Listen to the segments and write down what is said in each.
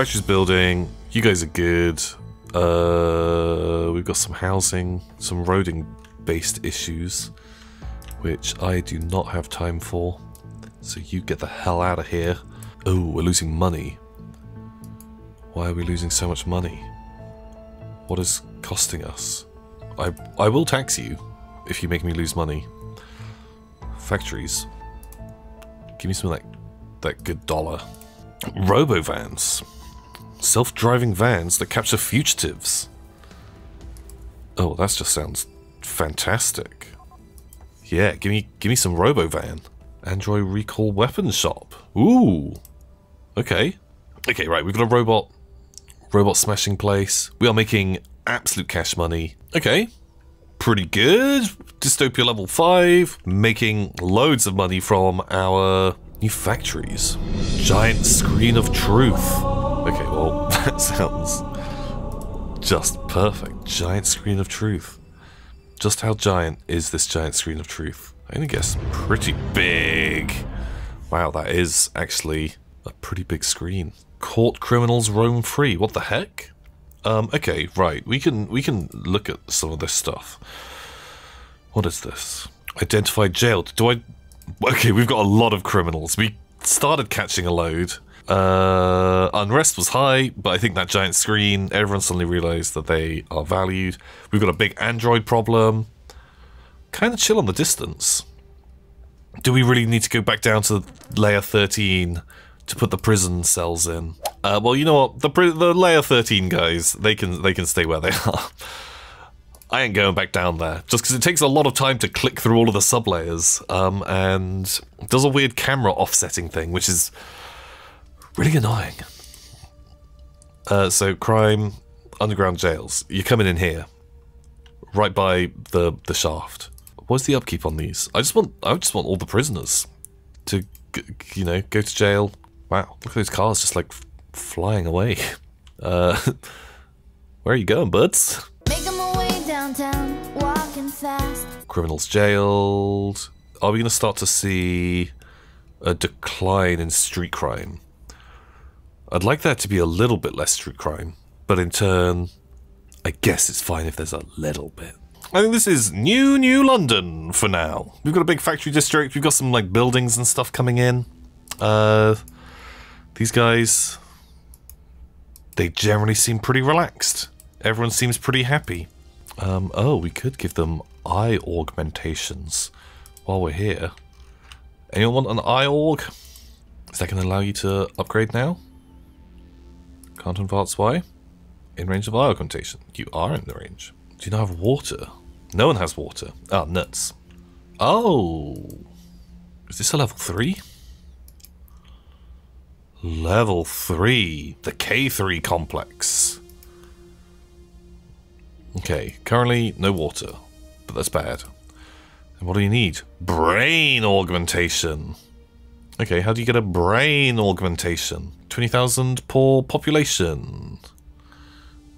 factory's building. You guys are good. Uh, we've got some housing, some roading-based issues, which I do not have time for. So you get the hell out of here. Oh, we're losing money. Why are we losing so much money? What is costing us? I I will tax you if you make me lose money. Factories. Give me some of that that good dollar. Robo vans. Self-driving vans that capture fugitives. Oh, that just sounds fantastic. Yeah, give me give me some Robo van. Android Recall Weapons Shop. Ooh. Okay. Okay, right, we've got a robot robot smashing place. We are making absolute cash money. Okay. Pretty good. Dystopia level 5, making loads of money from our new factories. Giant screen of truth. Okay, well, that sounds just perfect. Giant screen of truth. Just how giant is this giant screen of truth? I only guess pretty big. Wow, that is actually a pretty big screen. Court criminals roam free. What the heck? Um, okay, right. We can we can look at some of this stuff. What is this? Identified jailed. Do I Okay, we've got a lot of criminals. We started catching a load. Uh, unrest was high, but I think that giant screen, everyone suddenly realized that they are valued. We've got a big Android problem. Kind of chill on the distance. Do we really need to go back down to layer 13 to put the prison cells in? Uh, well, you know what? The the layer 13 guys, they can they can stay where they are. I ain't going back down there, just because it takes a lot of time to click through all of the sublayers, um, and does a weird camera offsetting thing, which is really annoying. Uh, so crime, underground jails. You're coming in here, right by the the shaft. What's the upkeep on these? I just want I just want all the prisoners to, you know, go to jail. Wow, look at those cars just like flying away. Uh, where are you going, buds? downtown, walking fast. Criminals jailed. Are we going to start to see a decline in street crime? I'd like there to be a little bit less street crime, but in turn, I guess it's fine if there's a little bit. I think this is new, new London for now. We've got a big factory district. We've got some like buildings and stuff coming in. Uh, these guys, they generally seem pretty relaxed. Everyone seems pretty happy. Um, oh, we could give them eye augmentations while we're here. Anyone want an eye aug? Is that going to allow you to upgrade now? Can't advance why? In range of eye augmentation. You are in the range. Do you not have water? No one has water. Ah, nuts. Oh. Is this a level 3? Level 3. The K3 complex. Okay, currently no water, but that's bad. And what do you need? Brain augmentation. Okay, how do you get a brain augmentation? 20,000 poor population.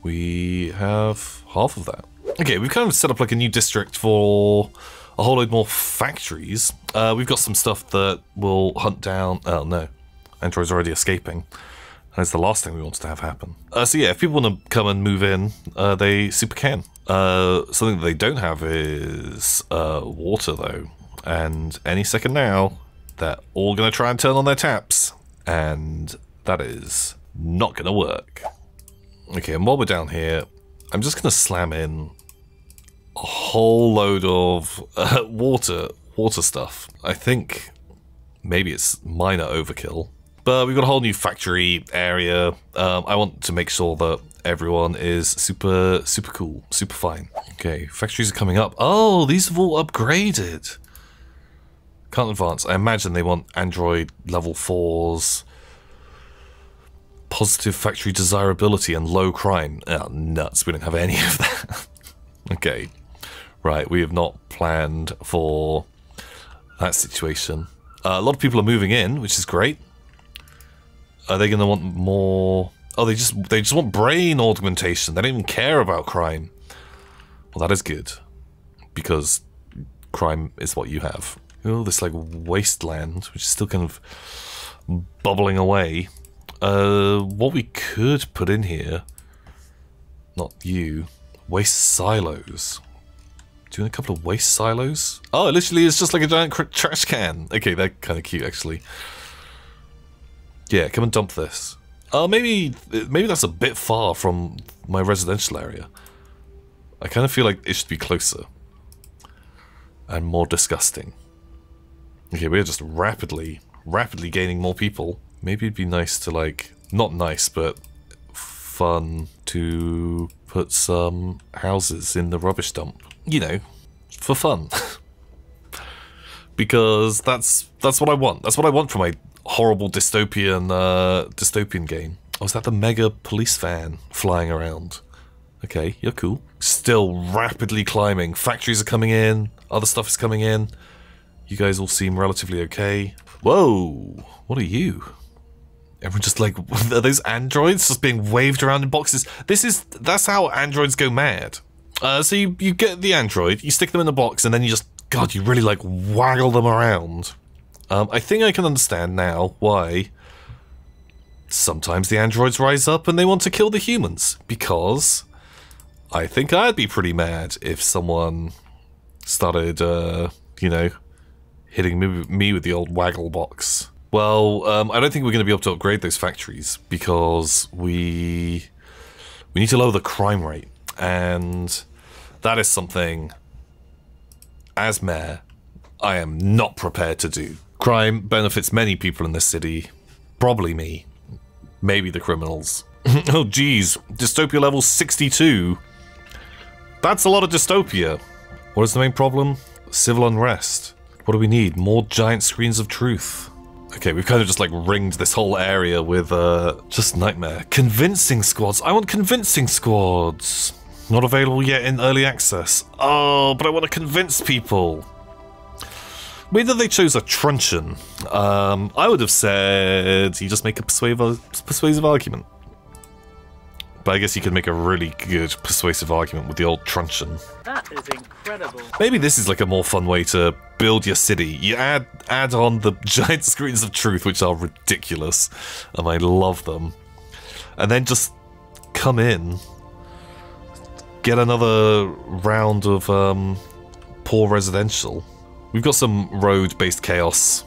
We have half of that. Okay, we've kind of set up like a new district for a whole load more factories. Uh, we've got some stuff that will hunt down... Oh, no. Android's already escaping. That's the last thing we want to have happen. Uh, so yeah, if people want to come and move in, uh, they super can. Uh, something that they don't have is uh, water though. And any second now, they're all going to try and turn on their taps. And that is not going to work. Okay, and while we're down here, I'm just going to slam in a whole load of uh, water, water stuff. I think maybe it's minor overkill but we've got a whole new factory area. Um, I want to make sure that everyone is super, super cool, super fine. Okay, factories are coming up. Oh, these have all upgraded. Can't advance. I imagine they want Android level 4s, positive factory desirability, and low crime. Oh, nuts. We don't have any of that. okay. Right, we have not planned for that situation. Uh, a lot of people are moving in, which is great. Are they going to want more? Oh, they just they just want brain augmentation. They don't even care about crime. Well, that is good because crime is what you have. Oh, this like wasteland, which is still kind of bubbling away. Uh, what we could put in here, not you, waste silos. Doing a couple of waste silos? Oh, literally it's just like a giant trash can. Okay, they're kind of cute actually. Yeah, come and dump this. Uh, maybe, maybe that's a bit far from my residential area. I kind of feel like it should be closer. And more disgusting. Okay, we're just rapidly, rapidly gaining more people. Maybe it'd be nice to like, not nice, but fun to put some houses in the rubbish dump. You know, for fun. because that's that's what I want. That's what I want for my horrible dystopian uh, dystopian game. Oh, is that the mega police van flying around? Okay, you're cool. Still rapidly climbing. Factories are coming in. Other stuff is coming in. You guys all seem relatively okay. Whoa! What are you? Everyone just like, are those androids just being waved around in boxes? This is, that's how androids go mad. Uh, so you, you get the android, you stick them in a box, and then you just, God, you really like waggle them around. Um, I think I can understand now why sometimes the androids rise up and they want to kill the humans. Because I think I'd be pretty mad if someone started, uh, you know, hitting me, me with the old waggle box. Well, um, I don't think we're going to be able to upgrade those factories because we we need to lower the crime rate, and that is something, as mayor, I am not prepared to do. Crime benefits many people in this city, probably me, maybe the criminals. oh geez, dystopia level 62. That's a lot of dystopia. What is the main problem? Civil unrest. What do we need? More giant screens of truth. Okay, we've kind of just like ringed this whole area with uh, just nightmare. Convincing squads. I want convincing squads. Not available yet in early access. Oh, but I want to convince people. Whether they chose a truncheon, um, I would have said you just make a persuasive, persuasive argument. But I guess you could make a really good persuasive argument with the old truncheon. That is incredible. Maybe this is like a more fun way to build your city. You add add on the giant screens of truth, which are ridiculous, and I love them. And then just come in, get another round of um, poor residential. We've got some road-based chaos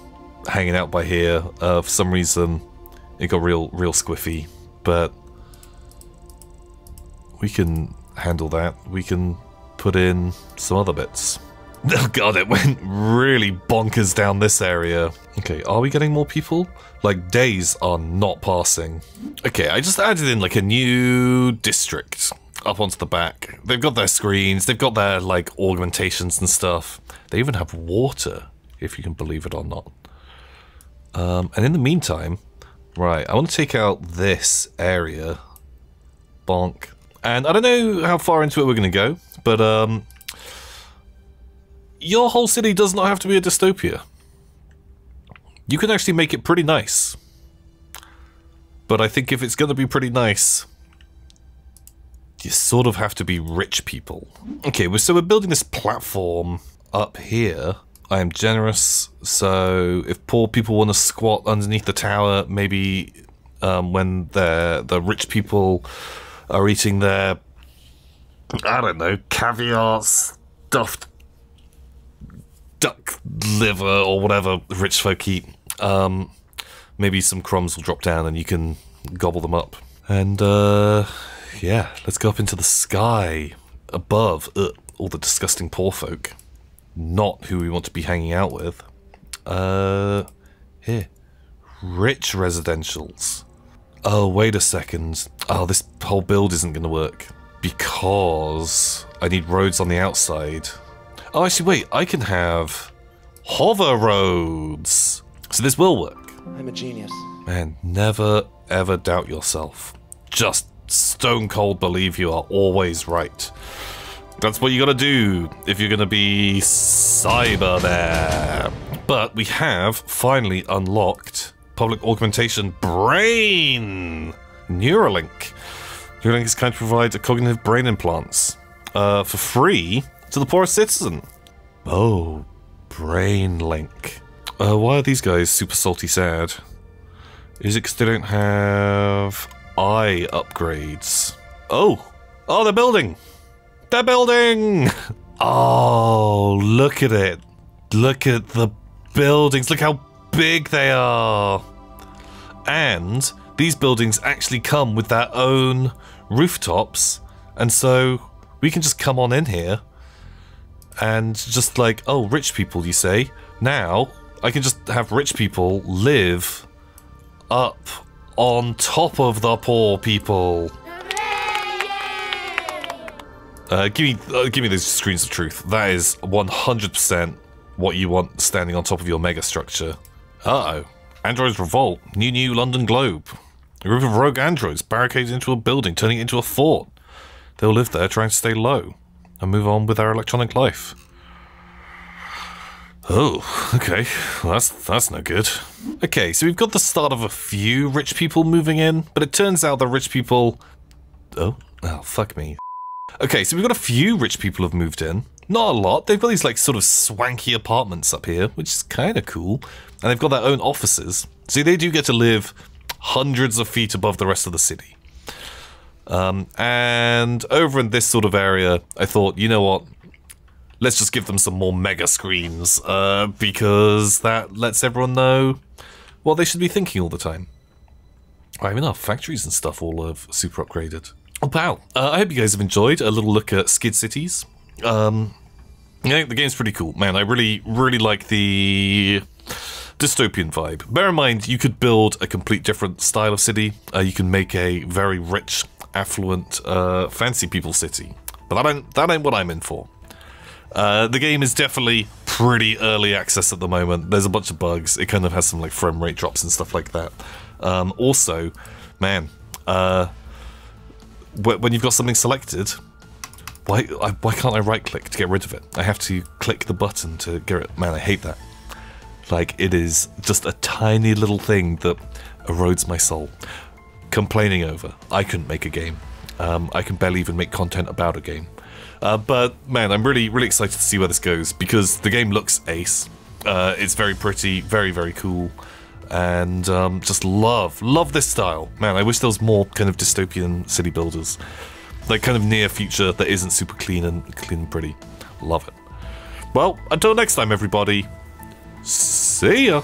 hanging out by here. Uh, for some reason, it got real, real squiffy, but we can handle that. We can put in some other bits. Oh god, it went really bonkers down this area. Okay, are we getting more people? Like, days are not passing. Okay, I just added in like a new district up onto the back. They've got their screens, they've got their like augmentations and stuff. They even have water, if you can believe it or not. Um, and in the meantime, right, I want to take out this area. Bonk. And I don't know how far into it we're going to go, but um, your whole city does not have to be a dystopia. You can actually make it pretty nice. But I think if it's going to be pretty nice, you sort of have to be rich people. Okay, so we're building this platform up here. I am generous, so if poor people want to squat underneath the tower, maybe um, when the the rich people are eating their, I don't know, caviar stuffed duck liver or whatever rich folk eat. Um, maybe some crumbs will drop down and you can gobble them up. And uh, yeah, let's go up into the sky above ugh, all the disgusting poor folk. Not who we want to be hanging out with. Uh, here. Rich residentials. Oh, wait a second. Oh, this whole build isn't going to work. Because I need roads on the outside. Oh, actually, wait. I can have hover roads. So this will work. I'm a genius. Man, never ever doubt yourself. Just stone cold believe you are always right. That's what you gotta do if you're gonna be Cyber Mayor. But we have finally unlocked public augmentation brain Neuralink. Neuralink is kind to provide cognitive brain implants uh, for free to the poorest citizen. Oh, brain link. Uh, why are these guys super salty sad? Is it because they don't have eye upgrades? Oh, oh, they're building. They're building. Oh, look at it. Look at the buildings. Look how big they are. And these buildings actually come with their own rooftops. And so we can just come on in here and just like, oh, rich people, you say? Now I can just have rich people live up on top of the poor people. Uh, give me, uh, give me those screens of truth. That is 100% what you want standing on top of your mega structure. Uh oh. Androids revolt. New New London Globe. A group of rogue androids barricaded into a building, turning it into a fort. They'll live there, trying to stay low, and move on with their electronic life. Oh, okay. Well, that's that's no good. Okay, so we've got the start of a few rich people moving in, but it turns out the rich people. Oh, oh, fuck me. Okay, so we've got a few rich people have moved in. Not a lot. They've got these like sort of swanky apartments up here, which is kind of cool. And they've got their own offices. See, they do get to live hundreds of feet above the rest of the city. Um, and over in this sort of area, I thought, you know what? Let's just give them some more mega screens, uh, because that lets everyone know what they should be thinking all the time. I mean, our factories and stuff all have super upgraded. Oh, wow. Uh, I hope you guys have enjoyed a little look at Skid Cities. Um, yeah, the game's pretty cool, man. I really, really like the dystopian vibe. Bear in mind, you could build a complete different style of city. Uh, you can make a very rich, affluent, uh, fancy people city. But that ain't, that ain't what I'm in for. Uh, the game is definitely pretty early access at the moment. There's a bunch of bugs. It kind of has some like frame rate drops and stuff like that. Um, also, man, uh, when you've got something selected, why I, why can't I right click to get rid of it? I have to click the button to get it. Man, I hate that. Like it is just a tiny little thing that erodes my soul. Complaining over. I couldn't make a game. Um, I can barely even make content about a game. Uh, but man, I'm really really excited to see where this goes because the game looks ace. Uh, it's very pretty, very very cool, and um, just love love this style. Man, I wish there was more kind of dystopian city builders like kind of near future that isn't super clean and clean and pretty. Love it. Well, until next time, everybody. See ya.